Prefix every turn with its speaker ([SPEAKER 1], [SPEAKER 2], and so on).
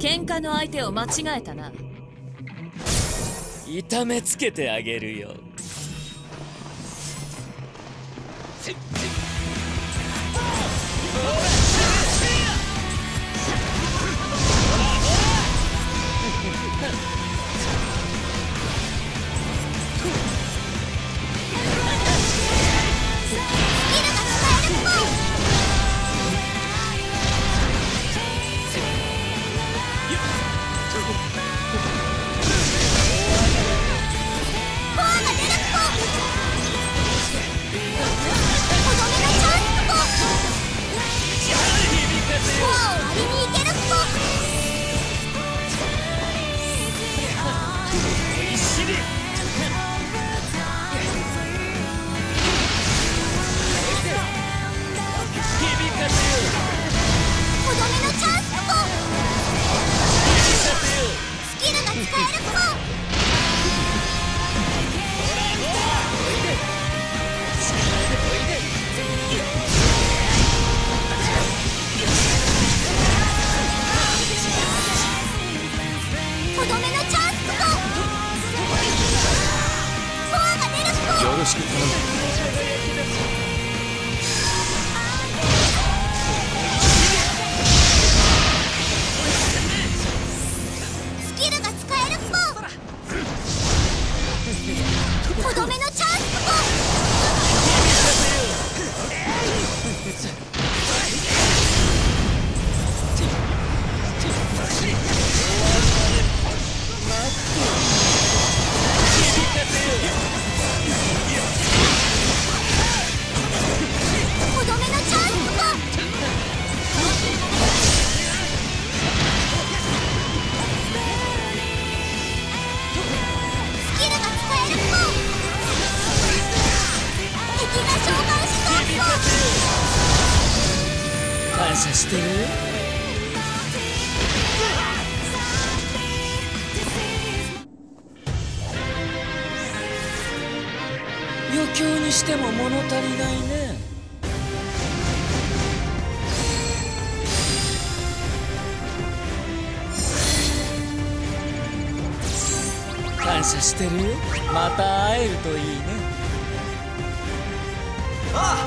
[SPEAKER 1] 喧嘩の相手を間違えたな。
[SPEAKER 2] 痛めつけてあげるよ。よろしく頼む感謝してる？余興にしても物足りないね。感謝してる？また会えるといいね。ああ